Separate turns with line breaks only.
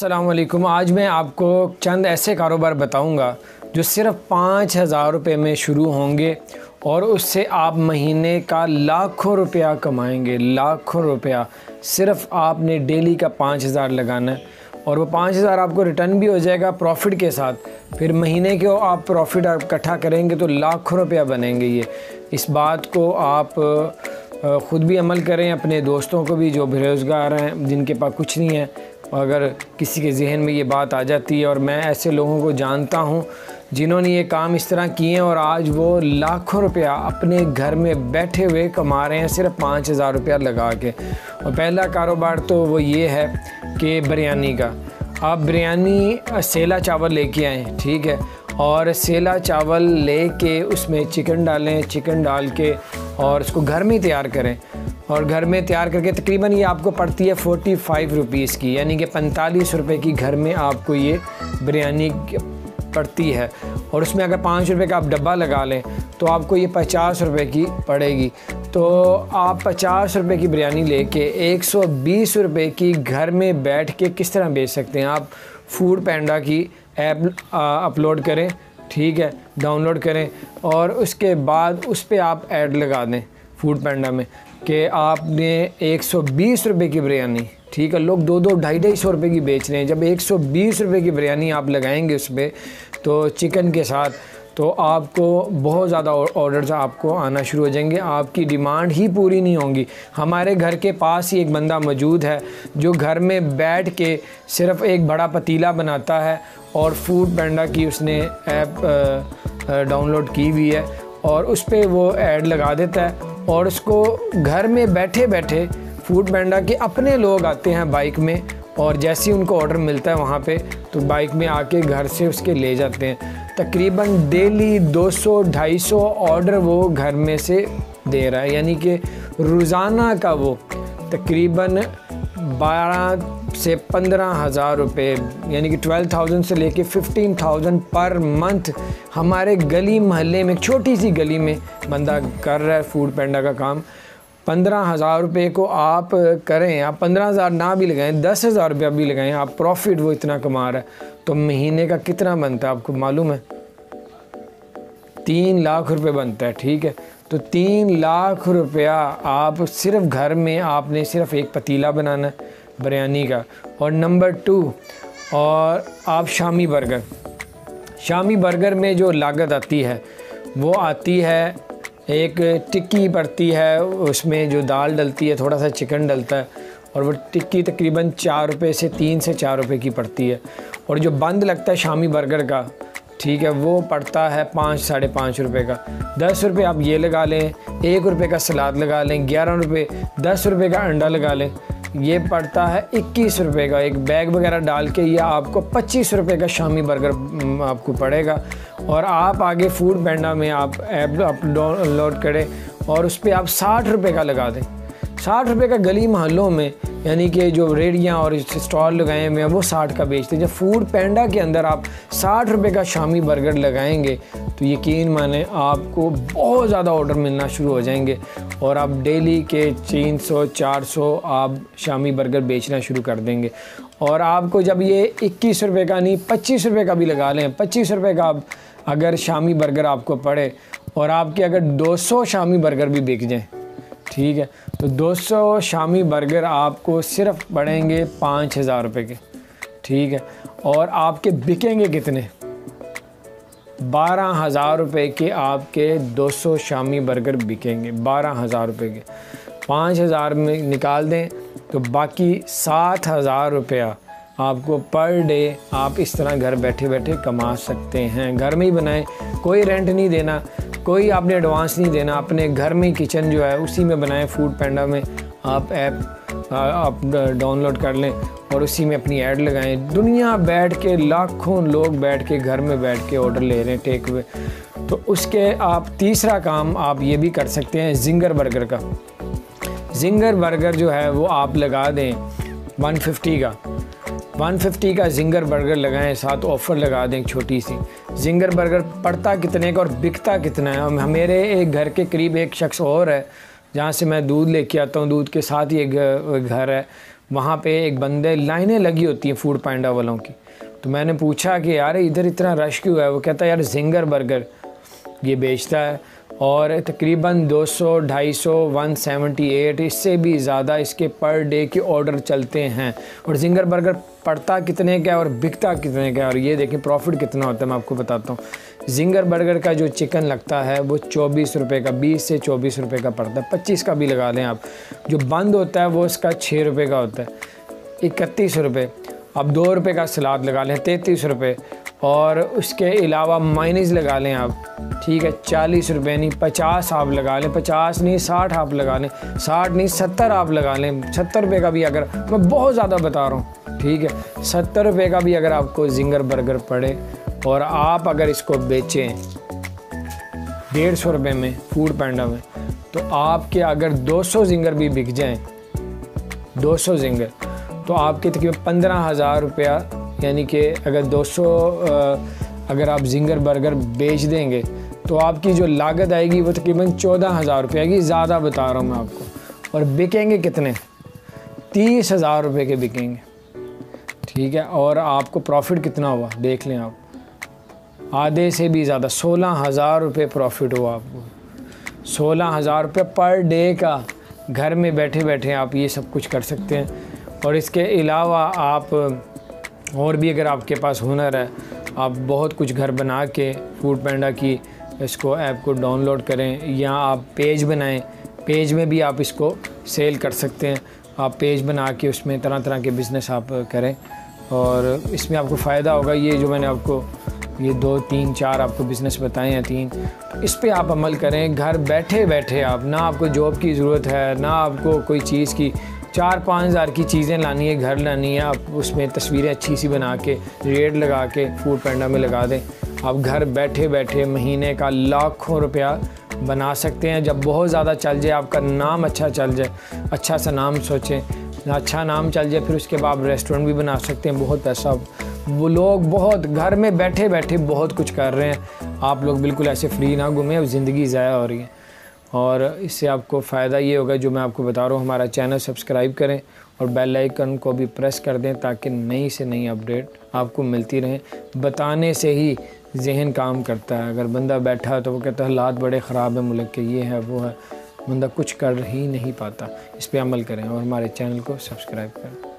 السلام علیکم۔ آج میں آپ کو چند ایسے کاروبار بتاؤں گا جو صرف پانچ ہزار روپے میں شروع ہوں گے اور اس سے آپ مہینے کا لاکھوں روپیہ کمائیں گے۔ لاکھوں روپیہ۔ صرف آپ نے ڈیلی کا پانچ ہزار لگانا ہے اور وہ پانچ ہزار آپ کو ریٹرن بھی ہو جائے گا پروفٹ کے ساتھ۔ پھر مہینے کے آپ پروفٹ اکٹھا کریں گے تو لاکھوں روپیہ بنیں گے یہ۔ اس بات کو آپ خود بھی عمل کریں، اپنے دوستوں کو بھی جو بے روزگار ہیں، جن کے پاس کچھ نہیں ہے اگر کسی کے ذہن میں یہ بات آ جاتی ہے اور میں ایسے لوگوں کو جانتا ہوں جنہوں نے یہ کام اس طرح کیے ہیں اور آج وہ لاکھوں روپیہ اپنے گھر میں بیٹھے ہوئے کما رہے ہیں صرف پانچ ہزار روپیہ لگا کے۔ اور پہلا کاروبار تو وہ یہ ہے کہ بریانی کا۔ آپ بریانی، سیلا چاول لے کے آئیں، ٹھیک ہے؟ اور سیلا چاول لے کے اس میں چکن ڈالیں، چکن ڈال کے اور اس کو گھر میں تیار کریں۔ اور گھر میں تیار کر کے تقریباً یہ آپ کو پڑتی ہے فورٹی فائیو روپیز کی یعنی کہ پینتالیس روپے کی گھر میں آپ کو یہ بریانی پڑتی ہے۔ اور اس میں اگر پانچ روپے کا آپ ڈبہ لگا لیں تو آپ کو یہ پچاس روپے کی پڑے گی۔ تو آپ پچاس روپے کی بریانی لے کے ایک سو بیس روپے کی گھر میں بیٹھ کے کس طرح بیچ سکتے ہیں؟ آپ فوڈ پینڈا کی ایپ اپلوڈ کریں، ٹھیک ہے ڈاؤن لوڈ کریں اور اس کے بعد اس پہ آپ ایڈ لگا دیں فوڈ پینڈا میں۔ کہ آپ نے ایک سو بیس روپے کی بریانی، ٹھیک ہے، لوگ دو دو ڈھائی ڈھائی سو روپے کی بیچ رہے ہیں۔ جب ایک سو بیس روپے کی بریانی آپ لگائیں گے اس پہ تو چکن کے ساتھ تو آپ کو بہت زیادہ آرڈرز آپ کو آنا شروع ہو جائیں گے۔ آپ کی ڈیمانڈ ہی پوری نہیں ہوں گی۔ ہمارے گھر کے پاس ہی ایک بندہ موجود ہے جو گھر میں بیٹھ کے صرف ایک بڑا پتیلا بناتا ہے اور فوڈ پینڈا کی اس نے ایپ ڈاؤن لوڈ کی ہوئی ہے اور اس پہ وہ ایڈ لگا دیتا ہے۔ اور اس کو گھر میں بیٹھے بیٹھے فوڈ پینڈا کے اپنے لوگ آتے ہیں بائک میں اور جیسے ہی ان کو آرڈر ملتا ہے وہاں پہ تو بائک میں آ کے گھر سے اس کے لے جاتے ہیں۔ تقریباً ڈیلی دو سو، ڈھائی سو آرڈر وہ گھر میں سے دے رہا ہے یعنی کہ روزانہ کا وہ تقریباً بارہ سے پندرہ ہزار روپے یعنی کہ ٹویلو تھاؤزنڈ سے لے کے ففٹین تھاؤزنڈ پر منتھ ہمارے گلی محلے میں، چھوٹی سی گلی میں بندہ کر رہا ہے فوڈ پینڈا کا کام۔ پندرہ ہزار روپے کو آپ کریں، آپ پندرہ ہزار نہ بھی لگائیں، دس ہزار روپیہ بھی لگائیں، آپ پروفٹ وہ اتنا کما رہا ہے۔ تو مہینے کا کتنا بنتا ہے آپ کو معلوم ہے؟ تین لاکھ روپے بنتا ہے، ٹھیک ہے۔ تو تین لاکھ روپیہ آپ صرف گھر میں آپ نے صرف ایک پتیلا بنانا ہے بریانی کا۔ اور نمبر ٹو، اور آپ شامی برگر۔ شامی برگر میں جو لاگت آتی ہے، وہ آتی ہے، ایک ٹکی پڑتی ہے، اس میں جو دال ڈلتی ہے، تھوڑا سا چکن ڈلتا ہے، اور وہ ٹکی تقریباً چار روپے سے تین سے چار روپے کی پڑتی ہے۔ اور جو بند لگتا ہے شامی برگر کا ٹھیک ہے، وہ پڑتا ہے پانچ، ساڑھے پانچ روپے کا۔ دس روپے آپ یہ لگا لیں، ایک روپے کا سلاد لگا لیں، گیارہ روپے، دس روپے کا انڈا لگا لیں۔ یہ پڑتا ہے اکیس روپے کا۔ ایک بیگ وغیرہ ڈال کے یہ آپ کو پچیس روپے کا شامی برگر آپ کو پڑے گا۔ اور آپ آگے فوڈ پینڈا میں آپ ایپ ڈاؤن لوڈ کریں اور اس پہ آپ ساٹھ روپے کا لگا دیں۔ ساٹھ روپے کا گلی محلوں میں یعنی کہ جو ریڑیاں اور اسٹال لگائے ہوئے ہیں وہ ساٹھ کا بیچتے ہیں۔ جب فوڈ پینڈا کے اندر آپ ساٹھ روپے کا شامی برگر لگائیں گے تو یقین مانیں آپ کو بہت زیادہ آرڈر ملنا شروع ہو جائیں گے اور آپ ڈیلی کے تین سو، چار سو آپ شامی برگر بیچنا شروع کر دیں گے۔ اور آپ کو جب یہ اکیس روپے کا نہیں، پچیس روپے کا بھی لگا لیں۔ پچیس روپے کا آپ اگر شامی برگر آپ کو پڑے اور آپ کے اگر دو سو شامی برگر بھی بک جائیں۔ ٹھیک ہے۔ تو دو سو شامی برگر آپ کو صرف پڑیں گے پانچ ہزار روپے کے۔ ٹھیک ہے۔ اور آپ کے بکیں گے کتنے؟ بارہ ہزار روپے کے آپ کے دو سو شامی برگر بکیں گے۔ بارہ ہزار روپے کے۔ پانچ ہزار میں نکال دیں تو باقی سات ہزار روپیہ آپ کو پر ڈے آپ اس طرح گھر بیٹھے بیٹھے کما سکتے ہیں۔ گھر میں ہی بنائیں، کوئی رینٹ نہیں دینا۔ کوئی آپ نے ایڈوانس نہیں دینا، اپنے گھر میں کچن جو ہے، اسی میں بنائیں فوڈ پینڈا میں۔ آپ ایپ آپ ڈاؤن لوڈ کر لیں اور اسی میں اپنی ایڈ لگائیں۔ دنیا بیٹھ کے، لاکھوں لوگ بیٹھ کے گھر میں بیٹھ کے آڈر لے رہے ہیں ٹیک ہوئے تو اس کے آپ تیسرا کام آپ یہ بھی کر سکتے ہیں زنگر برگر کا۔ زنگر برگر جو ہے، وہ آپ لگا دیں۔ ون ففٹی کا۔ ون ففٹی کا زنگر برگر لگائیں، ساتھ آفر لگا دیں چھوٹی سی۔ زنگر برگر پڑتا کتنے کا اور بکتا کتنا ہے؟ میرے ایک گھر کے قریب ایک شخص اور ہے، جہاں سے میں دودھ لے کے آتا ہوں۔ دودھ کے ساتھ ہی ایک گھر ہے۔ وہاں پہ ایک بندے لائنیں لگی ہوتی ہیں فوڈ پینڈا والوں کی۔ تو میں نے پوچھا کہ یار ادھر اتنا رش کیوں ہے؟ وہ کہتا ہے، یار زنگر برگر یہ بیچتا ہے۔ اور تقریباً دو سو ڈھائی سو ون سیونٹی ایٹ، اس سے بھی زیادہ اس کے پر ڈے کے آرڈر چلتے ہیں۔ اور زنگر برگر پڑتا کتنے کا ہے اور بکتا کتنے کا ہے؟ اور یہ دیکھیں پروفٹ کتنا ہوتا ہے، میں آپ کو بتاتا ہوں۔ زنگر برگر کا جو چکن لگتا ہے، وہ چوبیس روپے کا، بیس سے چوبیس روپے کا پڑتا ہے۔ پچیس کا بھی لگا لیں آپ۔ جو بند ہوتا ہے، وہ اس کا چھ روپے کا ہوتا ہے۔ اکتیس روپے۔ اب دو روپے کا سلاد لگا لیں، تینتیس روپے۔ اور اس کے علاوہ مائنیز لگا لیں آپ۔ ٹھیک ہے، چالیس روپے نہیں، پچاس آپ لگا لیں، پچاس نہیں، ساٹھ آپ لگا لیں، ساٹھ نہیں، ستر آپ لگا لیں۔ ستر روپے کا بھی اگر میں بہت زیادہ بتا رہا ہوں، ٹھیک ہے، ستر روپے کا بھی اگر آپ کو زنگر برگر پڑے اور آپ اگر اس کو بیچیں ڈیڑھ سو روپے میں فوڈ پینڈا میں، تو آپ کے اگر دو سو زنگر بھی بک جائیں، دو سو زنگر، تو آپ کے تقریباً پندرہ ہزار روپیہ یعنی کہ اگر دو سو اگر آپ زنگر برگر بیچ دیں گے تو آپ کی جو لاگت آئے گی وہ تقریباً چودہ ہزار روپے آئے گی، زیادہ بتا رہا ہوں میں آپ کو۔ اور بکیں گے کتنے؟ تیس ہزار روپے کے بکیں گے۔ ٹھیک ہے، اور آپ کو پروفٹ کتنا ہوا؟ دیکھ لیں آپ۔ آدھے سے بھی زیادہ، سولہ ہزار روپے پروفٹ ہوا آپ کو۔ سولہ ہزار روپے پر ڈے کا گھر میں بیٹھے بیٹھے آپ یہ سب کچھ کر سکتے ہیں۔ اور اس کے علاوہ آپ اور بھی اگر آپ کے پاس ہنر ہے، آپ بہت کچھ گھر بنا کے فوڈ پینڈا کی اس کو ایپ کو ڈاؤن لوڈ کریں یا آپ پیج بنائیں، پیج میں بھی آپ اس کو سیل کر سکتے ہیں۔ آپ پیج بنا کے اس میں طرح طرح کے بزنس آپ کریں۔ اور اس میں آپ کو فائدہ ہوگا یہ جو میں نے آپ کو، یہ دو، تین، چار آپ کو بزنس بتائے ہیں، تین۔ اس پہ آپ عمل کریں، گھر بیٹھے بیٹھے آپ، نہ آپ کو جاب کی ضرورت ہے، نہ آپ کو کوئی چیز کی چار پانچ ہزار کی چیزیں لانی ہے، گھر لانی ہے، آپ اس میں تصویریں اچھی سی بنا کے ریٹ لگا کے فوڈ پینڈا میں لگا دیں۔ آپ گھر بیٹھے بیٹھے مہینے کا لاکھوں روپیہ بنا سکتے ہیں۔ جب بہت زیادہ چل جائے، آپ کا نام اچھا چل جائے اچھا سا نام سوچیں اچھا نام چل جائے، پھر اس کے بعد ریسٹورنٹ بھی بنا سکتے ہیں۔ بہت پیسہ۔ وہ لوگ بہت گھر میں بیٹھے بیٹھے بہت کچھ کر رہے ہیں۔ آپ لوگ بالکل ایسے فری نہ گھومیں زندگی ضائع ہو رہی ہے۔ اور اس سے آپ کو فائدہ یہ ہوگا جو میں آپ کو بتا رہا ہوں، ہمارا چینل سبسکرائب کریں اور بیل آئیکن کو بھی پریس کر دیں تاکہ نئی سے نئی اپڈیٹ آپ کو ملتی رہیں۔ بتانے سے ہی ذہن کام کرتا ہے۔ اگر بندہ بیٹھا ہے تو وہ کہتا ہے، حالات بڑے خراب ہیں، ملک کے یہ ہے، وہ ہے۔ بندہ کچھ کر ہی نہیں پاتا۔ اس پہ عمل کریں اور ہمارے چینل کو سبسکرائب کریں۔